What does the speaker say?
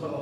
So